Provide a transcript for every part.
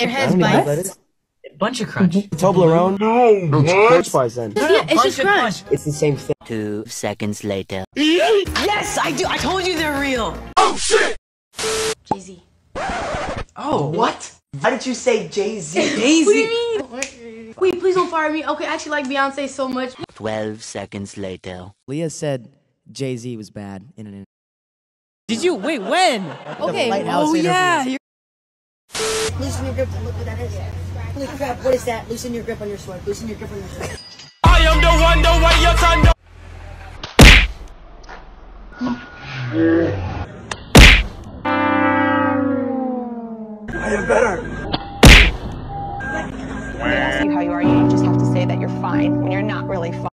Bunch of crunch. It has don't even know what that bites. is. Bunch of crunch. Toblerone? No. It's Crunch bars then. Yeah, it's bunch just of crunch. It's the same thing. Two seconds later. Yes, I do. I told you they're real. Oh shit! Jay Z. Oh, what? Why did you say Jay Z? What do you mean? Wait, please don't fire me. Okay, I actually like Beyonce so much. Twelve seconds later. Leah said Jay Z was bad in an. Did you wait? When? Okay. Oh yeah. You're- Loosen your grip. Look what that is. Holy crap, what is that? Loosen your grip on your sword. Loosen your grip on your sword. I am the one, the way your son. I am ask you how you are, you just have to say that you're fine when you're not really fine.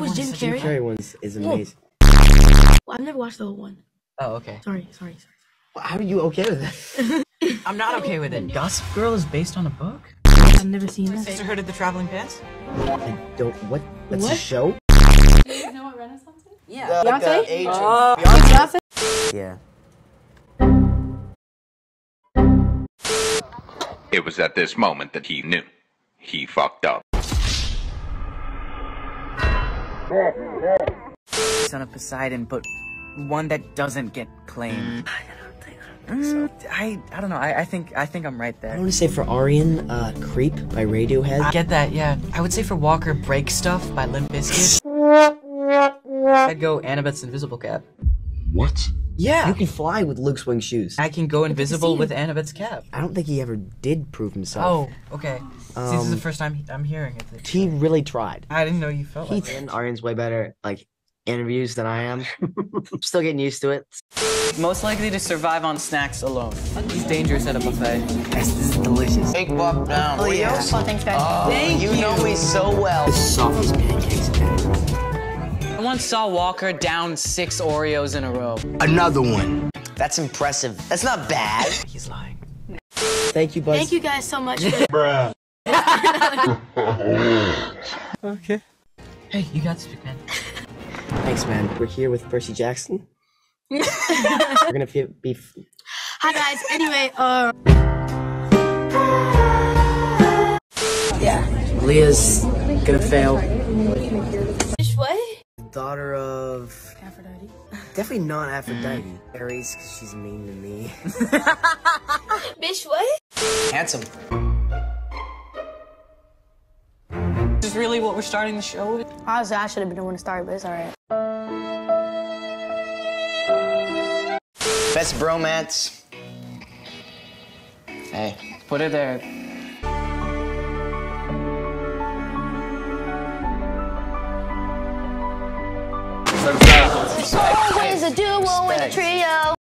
Was Jim Jim Carrey? Carrey one's is amazing. Well, I've never watched the whole one. Oh, okay. Sorry, sorry, sorry. How are you okay with that? I'm not okay with it. Gossip Girl is based on a book? I've never seen that. Sisterhood of the Traveling Pants? I don't. What? That's a What? show? Yeah. Beyonce? Uh, Beyonce? Yeah. It was at this moment that he knew. He fucked up. Son of Poseidon, but one that doesn't get claimed. Mm, I I don't know. I, I think I think I'm right there. I there. want to say for Aryan, uh, "Creep" by Radiohead. I get that, yeah. I would say for Walker, Break Stuff by Limp Bizkit. I'd go Annabeth's Invisible Cap. What? Yeah! You can fly with Luke's wing shoes. I can go invisible with Annabeth's cap. I don't think he ever did prove himself. Oh, okay. See, this is the Um, first time I'm hearing it. He really tried. I didn't know you felt like He that. Aryan's way better like interviews than I am. I'm Still getting used to it. Most likely to survive on snacks alone. He's dangerous at a buffet. Yes, this is delicious. Big buck down. Oh yeah. Oh, thanks, guys. Oh, Thank You You know me so well. Soft as pancakes. I once saw Walker down six Oreos in a row. Another one. That's impressive. That's not bad. He's lying. Thank you, Buzz. Thank you guys so much. Bruh. Okay. Hey, you got to speak, man. Thanks, man. We're here with Percy Jackson. We're gonna fe- be. f- Hi guys. Anyway, uh, Yeah, Leah's gonna fail. what? Daughter of. Aphrodite. Definitely not Aphrodite. Ares, because she's mean to me. Bitch, what? Handsome. This is really what we're starting the show with. Honestly, I should have been the one to start, but it's alright. Best bromance. Hey. Put it there. Always a duo and a trio.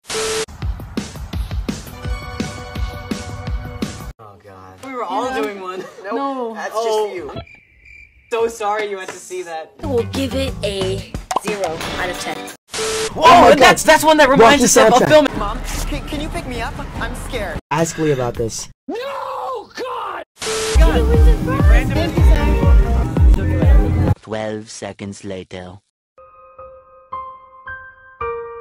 Oh god. We were all doing one. No. That's just you. So sorry you had to see that. We'll give it a zero out of ten. Oh Whoa, oh, and that's that's one that reminds Rocky us of a film. Mom, can, can you pick me up? I'm scared. Ask Lee about this. No, God. Twelve seconds later.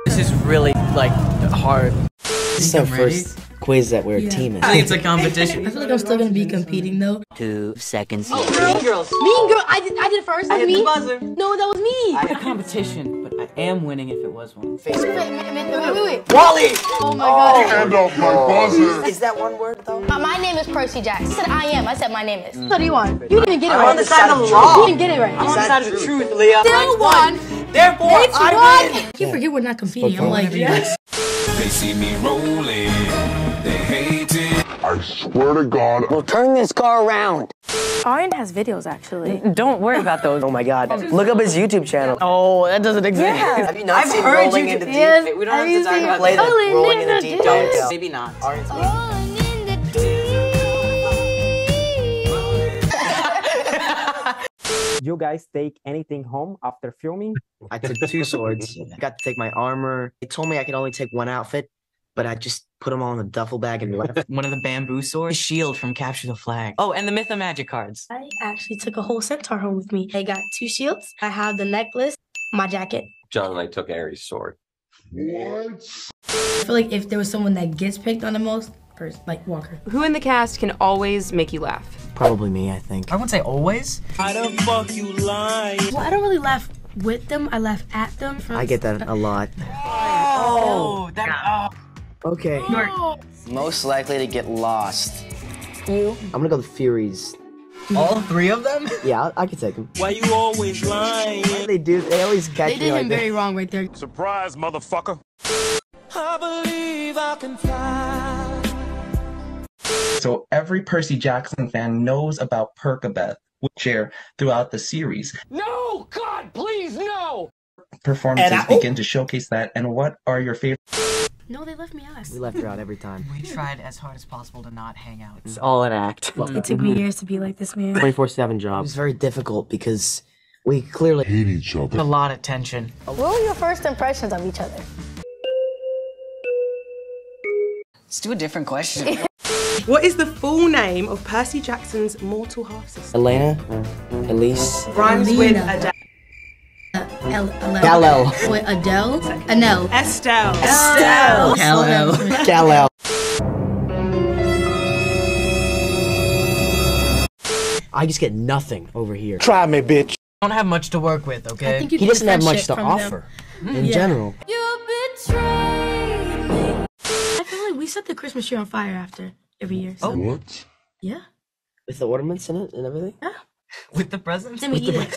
This is really like hard. This is our I'm ready. First quiz that we're a team in. I think it's a competition. I feel like I'm still gonna be competing though. Two seconds Oh, later. Mean Girls. Mean girl, I did. I did first. I was hit the buzzer. No, that was me. I had a competition, but I am winning if it was one. Wait, wait, wait, wait, wait, wait. Wally! Oh my god. Hand up my buzzer! Is that one word though? Uh, my name is Percy Jackson. I said I am. I said my name is. What do you want? You didn't get it I'm right. on the side of the law. You didn't get it right. I'm on the side of the truth, Leah. Still won. Therefore, It's I one. You forget we're not competing. I'm like, Yes. They see me rolling, they hate it. I swear to God. We'll turn this car around. Aryan has videos actually. Don't worry about those. Oh my god. Look up his YouTube channel. Oh, that doesn't exist. Have you not I've seen heard Rolling you into Deep? Yes. We don't have Have to talk about Play that. the Rolling Rolling in into the Deep. Deep. Don't go. Maybe not. You guys take anything home after filming? I took two swords. I got to take my armor. They told me I could only take one outfit, but I just put them all in a duffel bag and left. One of the bamboo swords. Shield from Capture the Flag. Oh, and the Mythomagic cards. I actually took a whole centaur home with me. I got two shields. I have the necklace, my jacket. John and I took Ares' sword. What? I feel like if there was someone that gets picked on the most, person, like Walker. Who in the cast can always make you laugh? Probably me, I think. I wouldn't say always. Why the fuck you lying? Well, I don't really laugh with them. I laugh at them. From I get that a lot. Oh, that. Oh. Okay. Most likely to get lost. You. I'm gonna go with Furies. All three of them? Yeah, I, I can take them. Why you always lying? They do. They always catch They me did like him that. very wrong right there. Surprise, motherfucker. I believe I can fly. So every Percy Jackson fan knows about Percabeth, which share throughout the series. No! God, please, no! Performances And I- begin to showcase that. And what are your favorite? No, they left me out. We left her out every time. We tried as hard as possible to not hang out. It's all an act. It took me years to be like this, man. 24/7 job. It was very difficult because we clearly hate each other. A lot of tension. What were your first impressions of each other? Let's do a different question. What is the full name of Percy Jackson's mortal half sister? Elena, Elise, Rhymes with Alina. Adele. Uh, El- El- Wait, Adele? Anel. Estelle. Oh. Estelle. Kal-El. Kal-El. I just get nothing over here. Try me, bitch. I Don't have much to work with, okay? I think you He doesn't have much friendship to from them. offer in Yeah. general. I feel like we set the Christmas tree on fire after every year. So. Oh. What? Yeah. With the ornaments in it and everything? Yeah. With the presents? Then we eat it.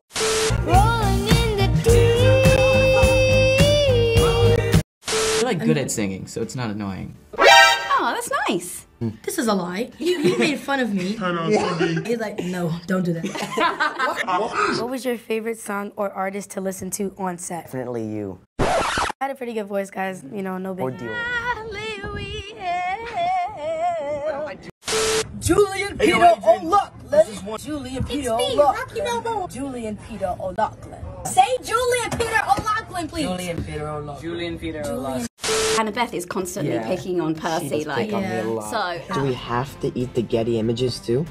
You're like good at singing, so it's not annoying. Oh, that's nice. Hmm. This is a lie. You, you made fun of me. He's like, no, don't do that. what was your favorite song or artist to listen to on set? Definitely you. I had a pretty good voice, guys. You know, no big. Or Julian Peter O'Loughlin. Julian Peter O'Loughlin. Julian Peter O'Loughlin. Say Julian Peter O'Loughlin, please. Julian Peter O'Loughlin. Julian Peter O'Loughlin. Annabeth is constantly Yeah. picking on She Percy, does like pick on me a lot. so. Do we have to eat the Getty images too?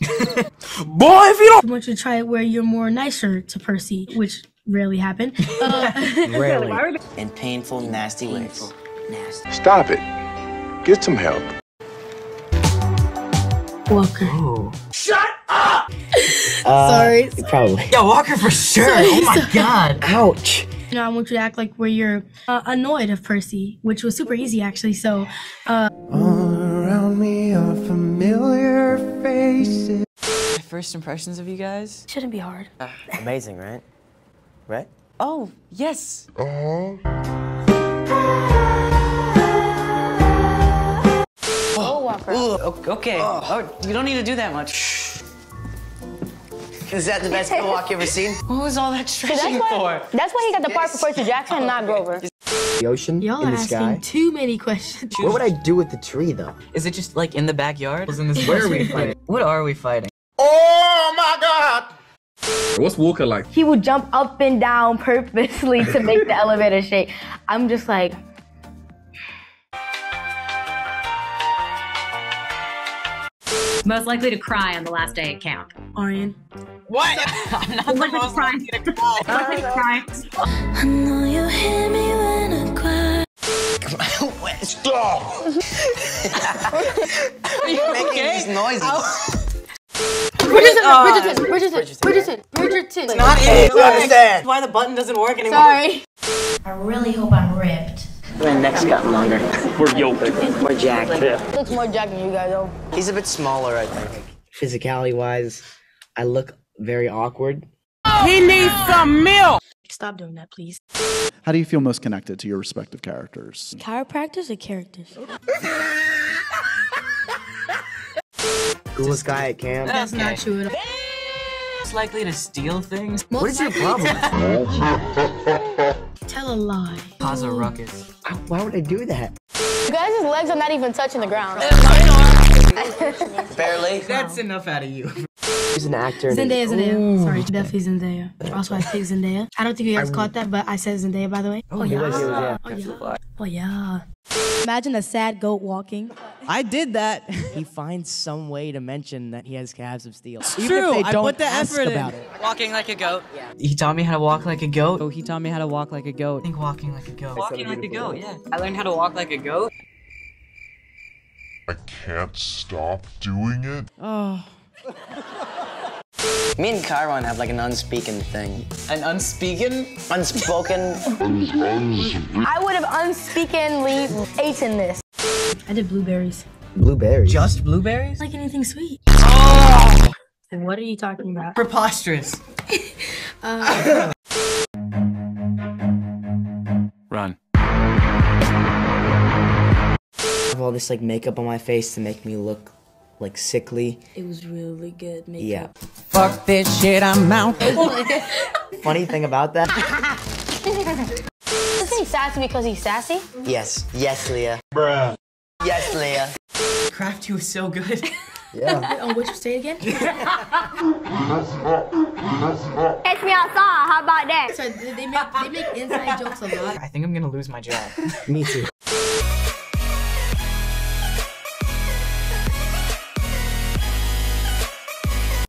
Boy, if you don't. I want you to try it where you're more nicer to Percy, which rarely happened. Uh, Rarely. In painful, nasty ways. Stop it. Get some help. Walker. Shut up! Uh, Sorry. Probably. Yeah, Walker for sure. Sorry, oh my sorry. god. Ouch. You know, I want you to act like where you're uh, annoyed of Percy, which was super easy actually. So, uh, Around me are familiar faces. My first impressions of you guys? shouldn't be hard. Amazing, right? Right? Oh, yes. Oh, Walker. O- Okay. Oh, you don't need to do that much. Is that the best walk you ever seen? What was all that See, that's stretching why, for? that's why he got the part for Percy Jackson, not Grover. The ocean Y'all in are the asking sky. too many questions. What would I do with the tree though? Is it just like in the backyard? In this Where are we fighting? What are we fighting? Oh my god! What's Walker like? He would jump up and down purposely to make the elevator shake. I'm just like, Most likely to cry on the last day at camp. Aryan. What? I'm not the most likely to cry. cry. I know you hear me when I cry. Stop! Are You're making these noises. Bridgerton, God. Bridgerton, Bridgerton, Bridgerton, Bridgerton. Not it. That's why the button doesn't work anymore. Sorry. I really hope I'm ripped. My neck's gotten longer. We're yoked. We're jacked. looks more Jack than you guys, though. He's a bit smaller, I think. Physicality wise, I look very awkward. He needs some milk. Stop doing that, please. How do you feel most connected to your respective characters? Chiropractors or characters? Coolest guy at camp. That's not true at all. Most likely to steal things. What is your problem? Tell a lie. Cause a ruckus. Why would I do that? You guys' legs are not even touching the ground. Barely. That's enough out of you. He's an actor. and- Zendaya, Zendaya. Ooh. Sorry, definitely Zendaya. Also, I picked Zendaya. I don't think you guys caught that, but I said Zendaya, by the way. Oh, he yeah. was, was, yeah. Oh, yeah. Oh, yeah. Imagine a sad goat walking. I did that. he finds some way to mention that he has calves of steel. Even true, if they I don't put the ask effort in. about it. Walking like a goat. He taught me how to walk like a goat. Oh, he taught me how to walk like a goat. I think walking like a goat. Walking like a goat, yeah. I learned how to walk like a goat. I can't stop doing it. Oh. Me and Chiron have like an unspeaking thing. An unspeaking? Unspoken. I would have unspeakingly eaten this. I did blueberries. Blueberries. Just blueberries? Like anything sweet. Oh! What are you talking about? Preposterous. Uh, Run. I have all this like makeup on my face to make me look like sickly. it was really good makeup. Yeah. Fuck this shit, I'm out. Funny thing about that? Is he sassy because he's sassy? Yes. Yes, Leah. Bruh. Yes, Leah. Crafty was so good. Yeah. On which state again? Catch me outside. How about that? Sorry, they they make they make inside jokes a lot. I think I'm gonna lose my job. Me too.